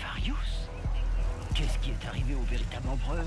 Farius. Qu'est-ce qui est arrivé au véritable empereur?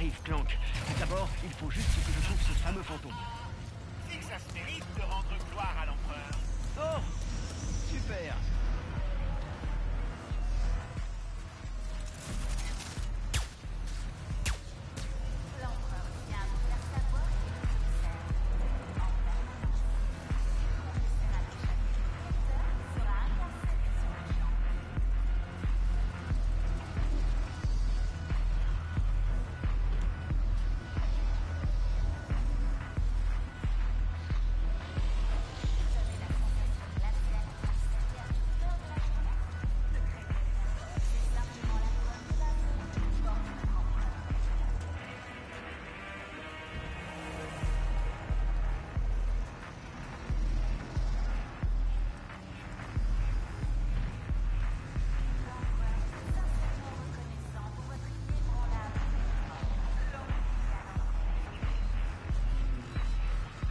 arrive, Clank. D'abord, il faut juste que je trouve ce fameux fantôme.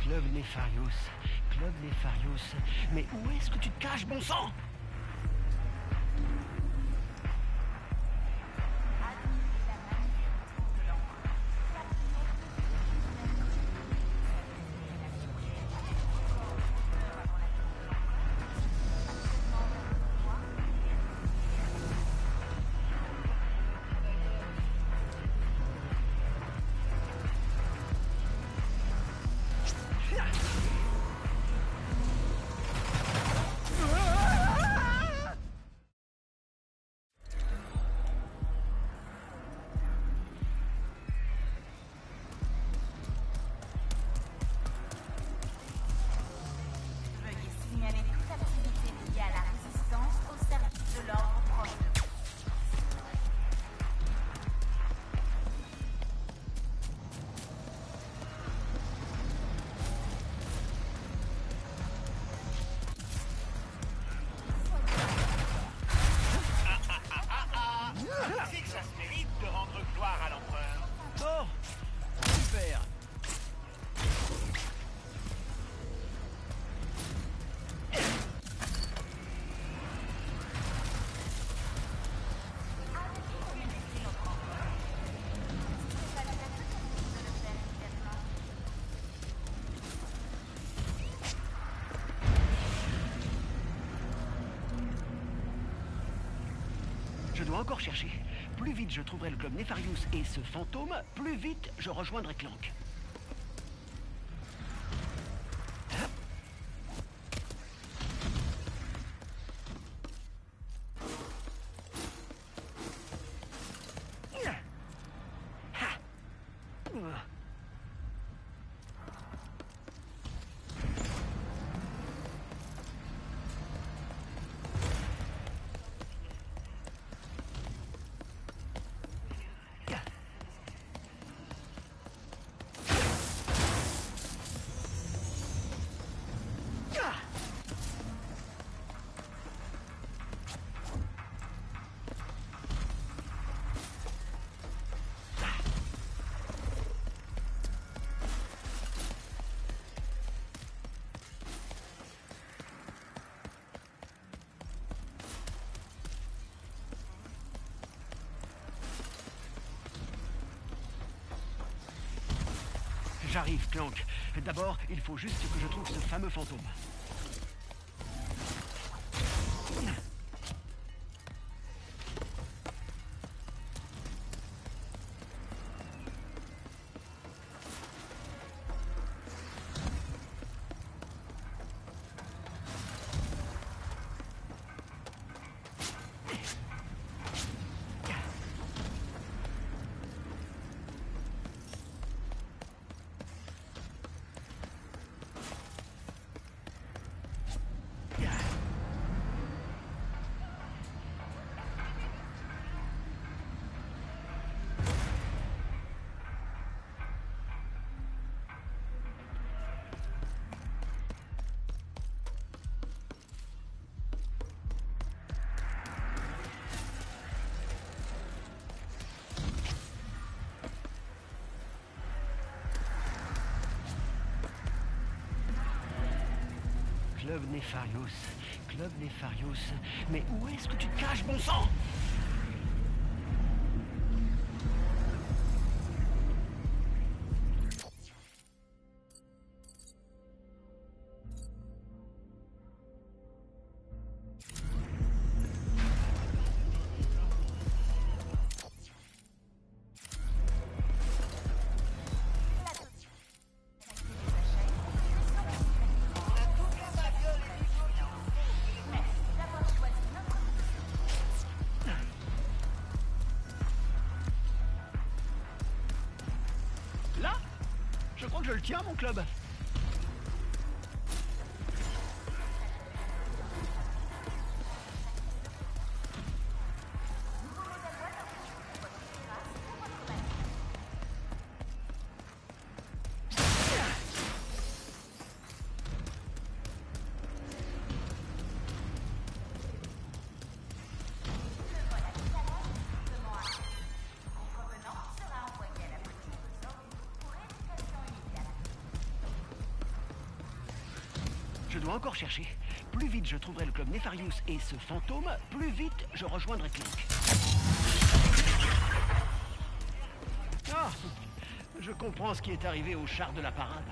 Club Nefarious. Club Nefarious. Mais où est-ce que tu te caches, bon sang? Encore chercher. Plus vite je trouverai le globe Nefarius et ce fantôme, plus vite je rejoindrai Clank. J'arrive, Clank. D'abord, il faut juste que je trouve ce fameux fantôme. Club Nefarius. Club Nefarius. Mais où est-ce que tu te caches, bon sang? Tiens, mon club. Encore chercher. Plus vite je trouverai le club Nefarius et ce fantôme, plus vite je rejoindrai Clank. Ah Je comprends ce qui est arrivé au char de la parade.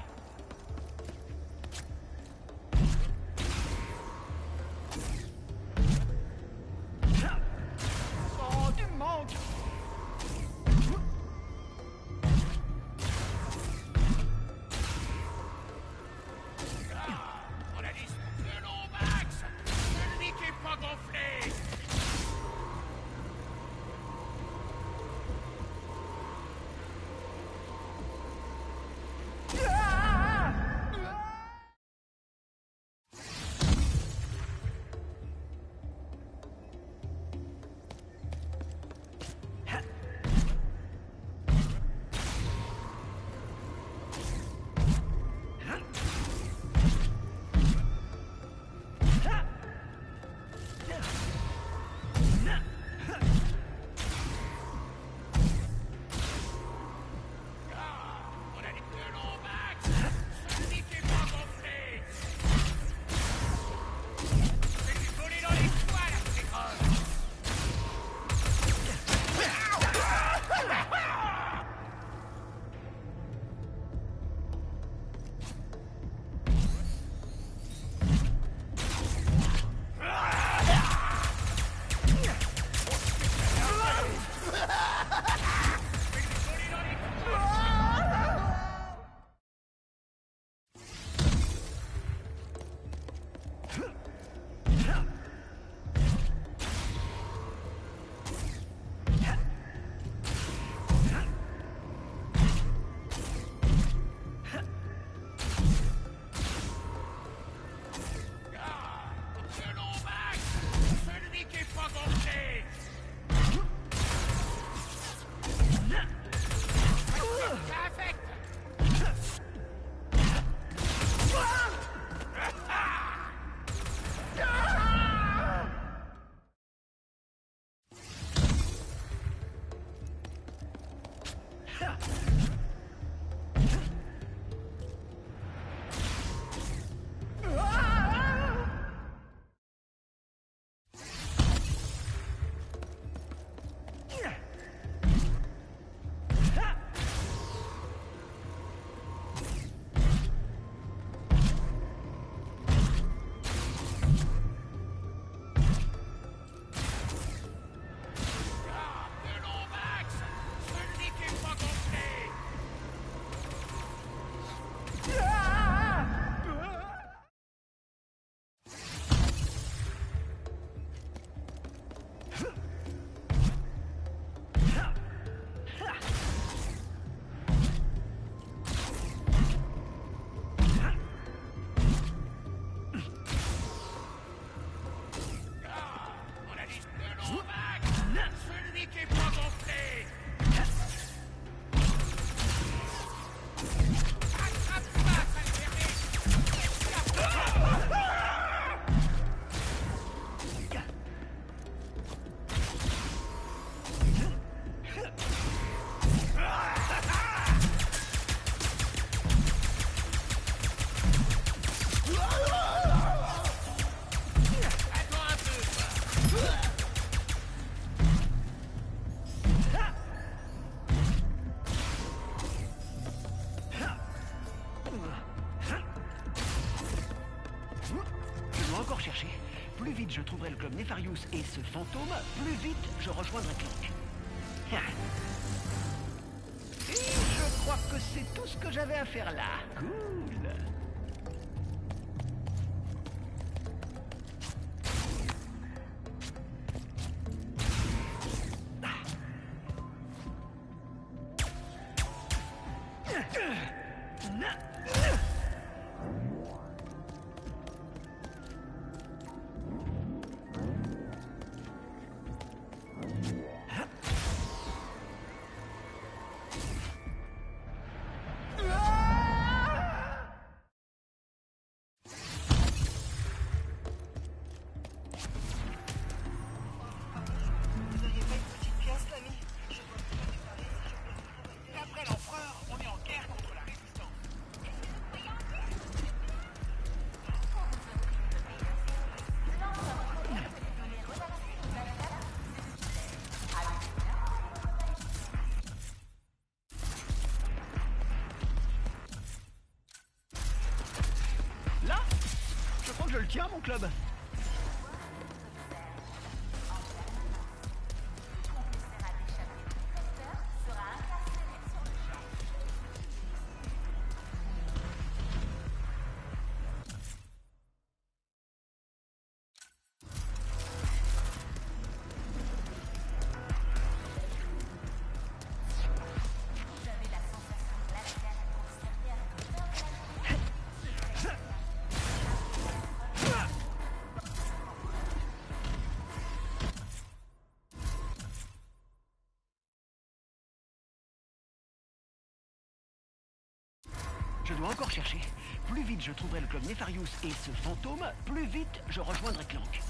Et ce fantôme, plus vite je rejoindrai Clank. Et je crois que c'est tout ce que j'avais à faire là. Cool. bien mon club. dois encore chercher. Plus vite je trouverai le club Nefarius et ce fantôme, plus vite je rejoindrai Clank.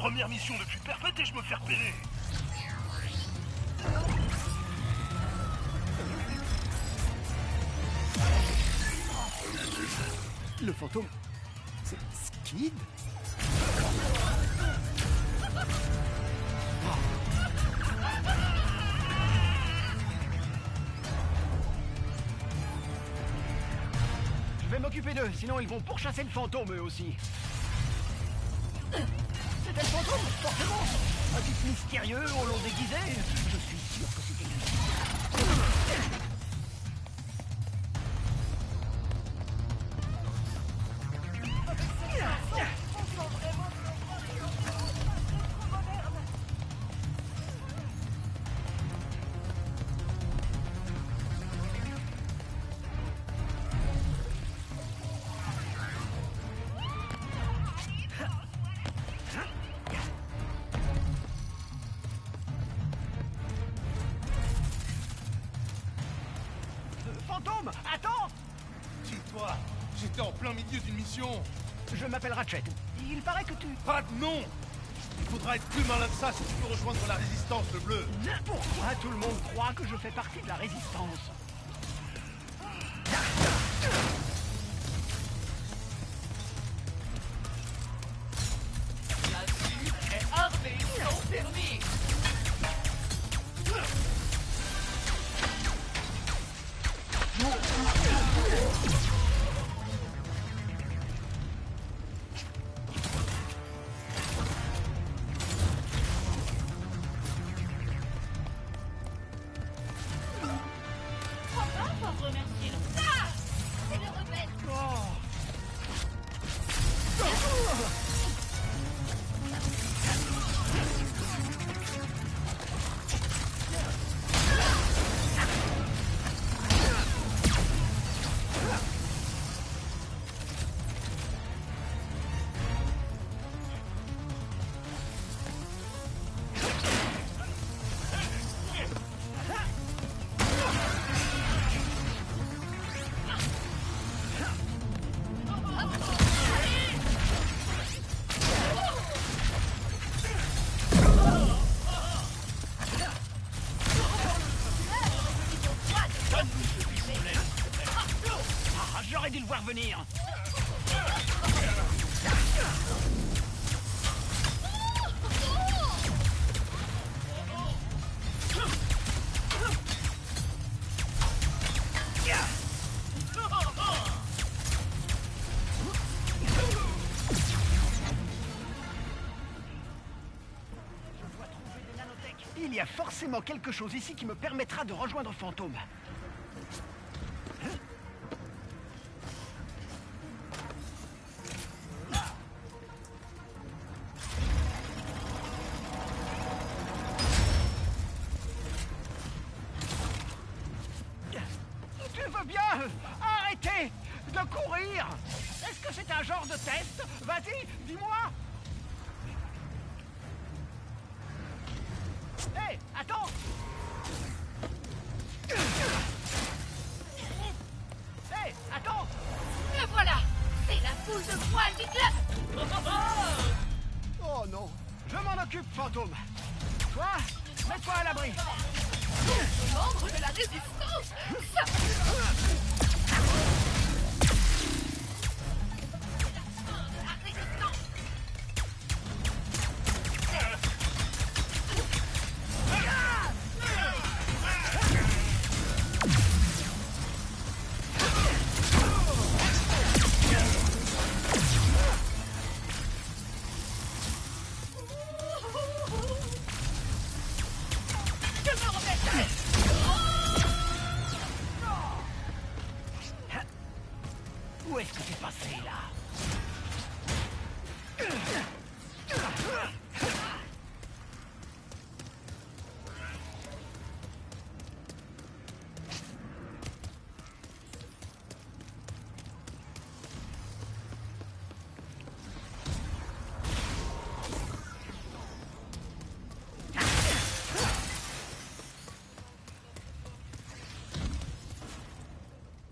Première mission depuis perpète et je me fais repérer. Le fantôme. C'est Skid? Je vais m'occuper d'eux, sinon ils vont pourchasser le fantôme eux aussi. Mystérieux, au long déguisé. Je suis sûr que Il paraît que tu... Pas de nom Il faudra être plus malin que ça si tu veux rejoindre la résistance, le bleu. Pourquoi tout le monde croit que je fais partie de la résistance forcément quelque chose ici qui me permettra de rejoindre Fantôme.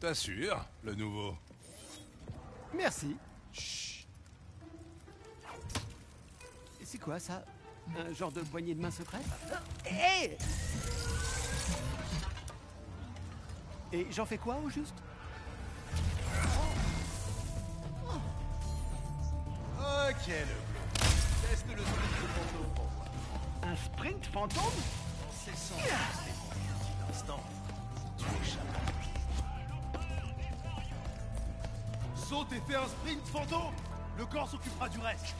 T'assures, le nouveau. Merci. C'est quoi ça? Un genre de poignée de main secrète Hé Et j'en fais quoi au juste? Ok, le. Teste le sprint fantôme pour voir. Un sprint fantôme? C'est sans instant. Saute et fais un sprint fantôme Le corps s'occupera du reste.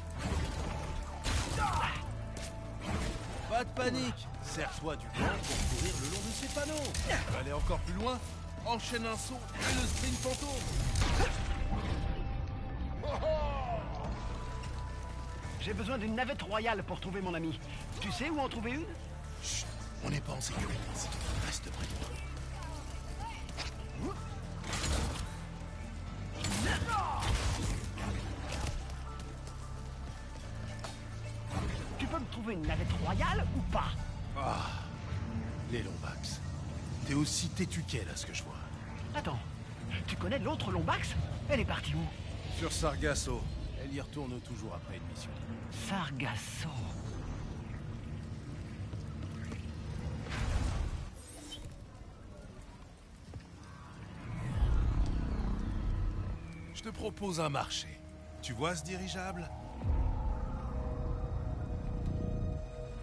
Pas de panique Serre-toi du camp pour courir le long de ces panneaux. Tu veux aller encore plus loin Enchaîne un saut et le sprint fantôme J'ai besoin d'une navette royale pour trouver mon ami. Tu sais où en trouver une? Chut, on n'est pas en sécurité. Reste près de moi. Tu peux me trouver une navette royale ou pas Ah, les Lombax. T'es aussi têtu qu'elle à ce que je vois. Attends, tu connais l'autre Lombax? Elle est partie où? Sur Sargasso, elle y retourne toujours après une mission. Sargasso. Je te propose un marché. Tu vois ce dirigeable?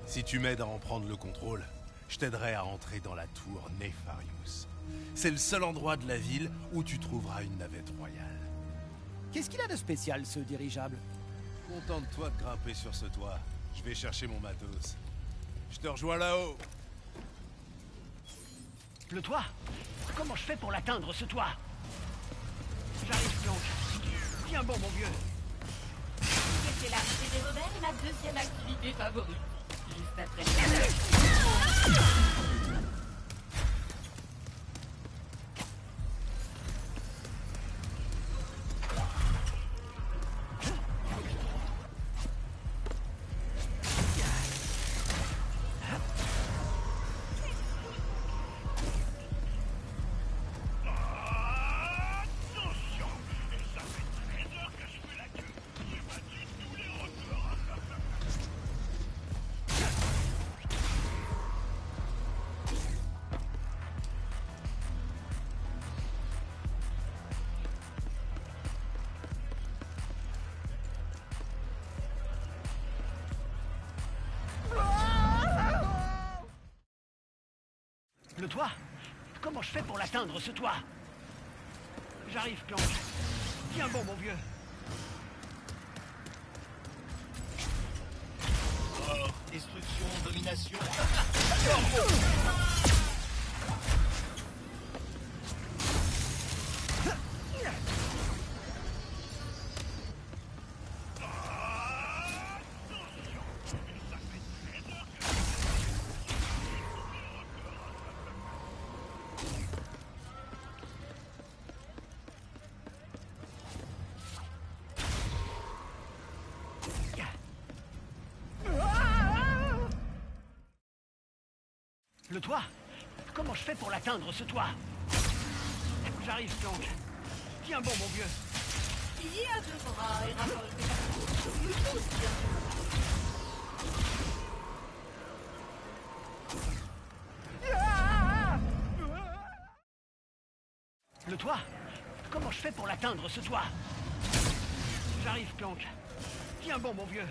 Si tu m'aides à en prendre le contrôle, je t'aiderai à entrer dans la tour Nefarius. C'est le seul endroit de la ville où tu trouveras une navette royale. Qu'est-ce qu'il a de spécial, ce dirigeable? Contente-toi de grimper sur ce toit. Je vais chercher mon matos. Je te rejoins là-haut. Le toit? Comment je fais pour l'atteindre, ce toit? J'arrive donc. Tiens bon, mon vieux. C'est l'arrivée des rebelles, ma deuxième activité favorite. Juste après toit Comment je fais pour l'atteindre, ce toit J'arrive, Planche. Tiens bon, mon vieux. Destruction, domination. Pour l'atteindre, ce toit J'arrive, donc. Tiens bon, mon vieux. Le toit Comment je fais pour l'atteindre, ce toit? J'arrive, Planck. Tiens bon, mon vieux.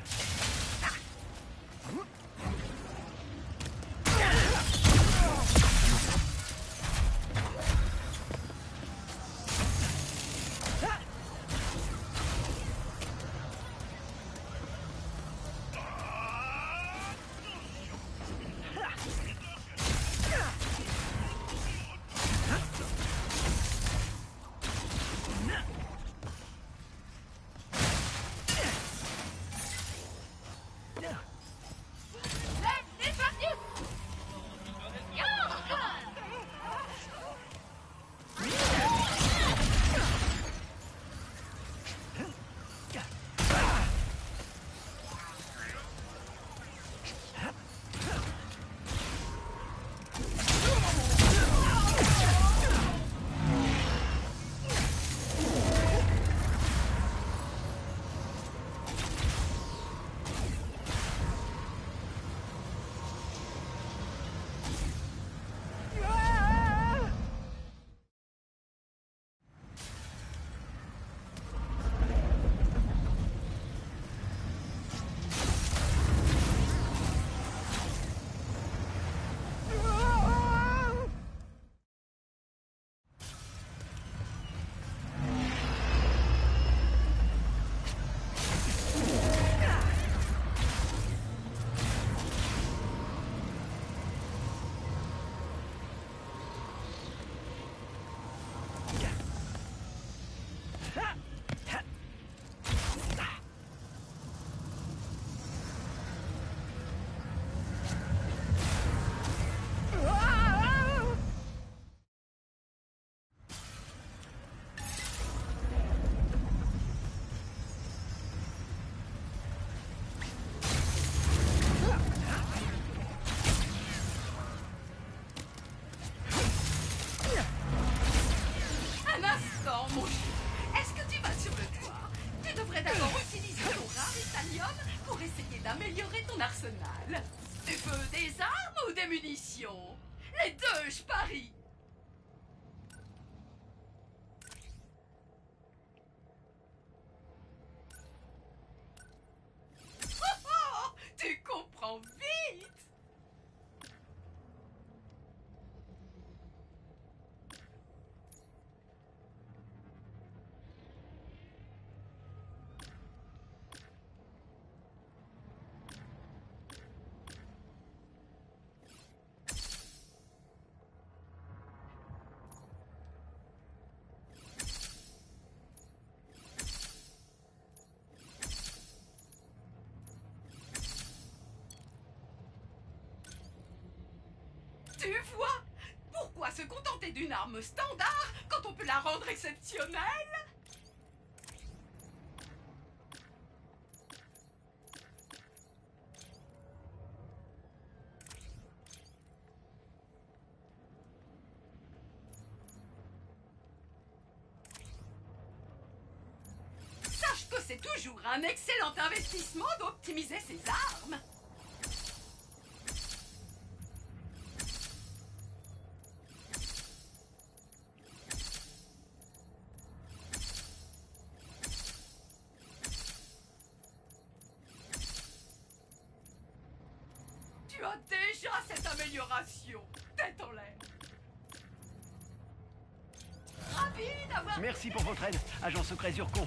Tu vois? Pourquoi se contenter d'une arme standard quand on peut la rendre exceptionnelle? Sache que c'est toujours un excellent investissement d'optimiser ses armes. Cette amélioration. Tête en l'air. Ravi d'avoir... Merci pour votre aide, agent secret Zurkon.